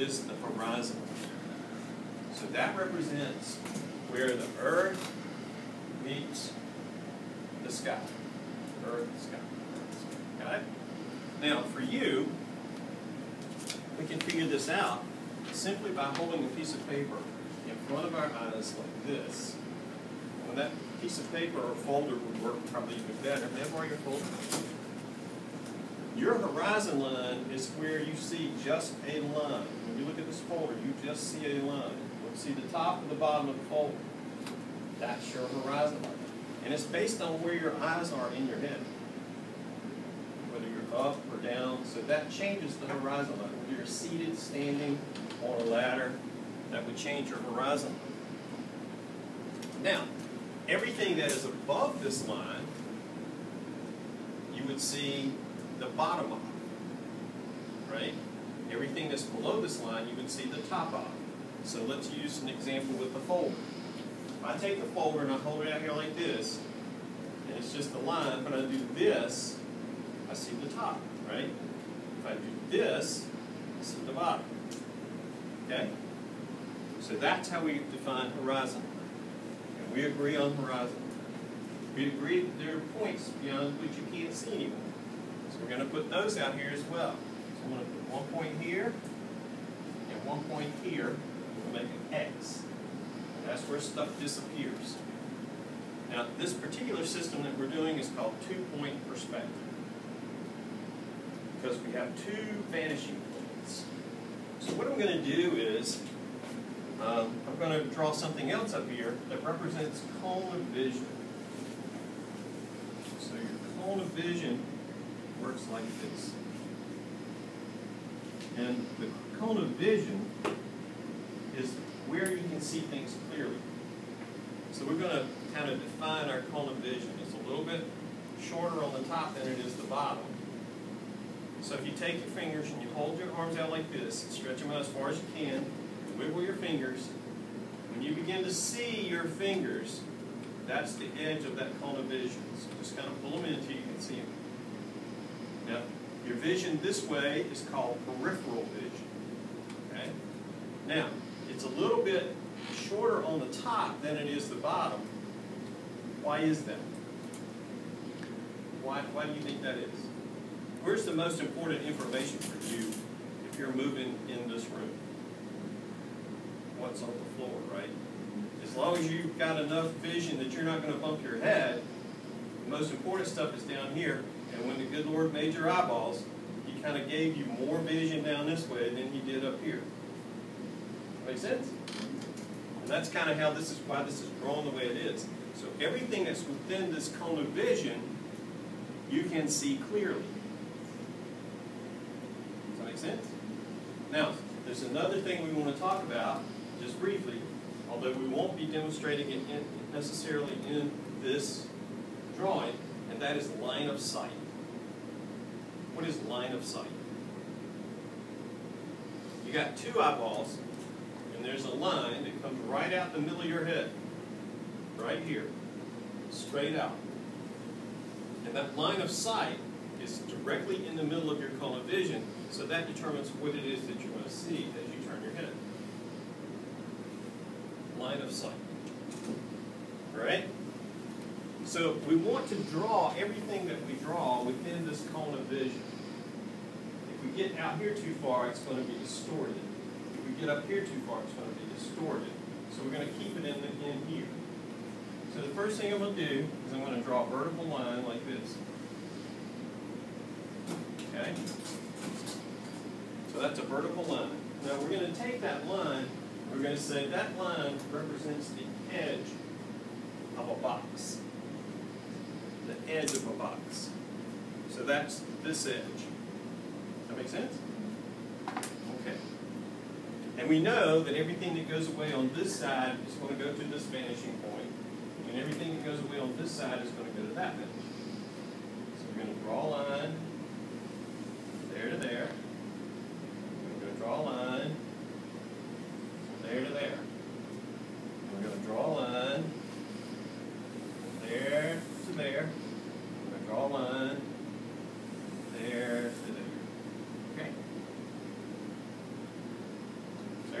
is the horizon. So that represents where the earth meets the sky. Earth, sky, earth, sky. Got it? Now, for you, we can figure this out simply by holding a piece of paper in front of our eyes like this. When that piece of paper or folder would work probably even better. I your folder? Your horizon line is where you see just a line. When you look at this folder, you just see a line. You see the top and the bottom of the folder. That's your horizon line. And it's based on where your eyes are in your head. Whether you're up or down. So that changes the horizon line. Whether you're seated, standing, on a ladder, that would change your horizon line. Now, everything that is above this line, you would see the bottom of, right? Everything that's below this line, you would see the top of. So let's use an example with the folder. If I take the folder and I hold it out here like this, and it's just a line, but I do this, I see the top, right? If I do this, I see the bottom. Okay? So that's how we define horizon. And we agree on horizon. We agree that there are points beyond which you can't see anymore. So we're going to put those out here as well. So I'm going to put one point here and one point here. We'll make an X. That's where stuff disappears. Now, this particular system that we're doing is called two-point perspective. Because we have two vanishing points. So what I'm going to do is, um, I'm going to draw something else up here that represents cone of vision. So your cone of vision works like this. And the cone of vision is where you can see things clearly. So we're going to kind of define our cone of vision. It's a little bit shorter on the top than it is the bottom. So if you take your fingers and you hold your arms out like this, stretch them out as far as you can, wiggle your fingers, when you begin to see your fingers, that's the edge of that cone of vision. So just kind of pull them in until you can see them. Now, your vision this way is called peripheral vision. Okay? Now, it's a little bit shorter on the top than it is the bottom. Why is that? Why, why do you think that is? Where's the most important information for you if you're moving in this room? What's on the floor, right? As long as you've got enough vision that you're not going to bump your head, the most important stuff is down here. And when the good Lord made your eyeballs, He kind of gave you more vision down this way than He did up here. Make sense? And that's kind of how this is, why this is drawn the way it is. So everything that's within this cone of vision, you can see clearly. Does that make sense? Now, there's another thing we want to talk about, just briefly, although we won't be demonstrating it in, necessarily in this drawing, and that is line of sight. What is line of sight? You got two eyeballs, and there's a line that comes right out the middle of your head, right here, straight out. And that line of sight is directly in the middle of your cone of vision, so that determines what it is that you're going to see as you turn your head. Line of sight. Right? So we want to draw everything that we draw within this cone of vision. If we get out here too far, it's going to be distorted. If we get up here too far, it's going to be distorted. So we're going to keep it in, the, in here. So the first thing I'm going to do is I'm going to draw a vertical line like this. Okay? So that's a vertical line. Now we're going to take that line, we're going to say that line represents the edge of a box. The edge of a box. So that's this edge. That make sense? Okay. And we know that everything that goes away on this side is going to go to this vanishing point, and everything that goes away on this side is going to go to that vanishing point. So we're going to draw a line there to there.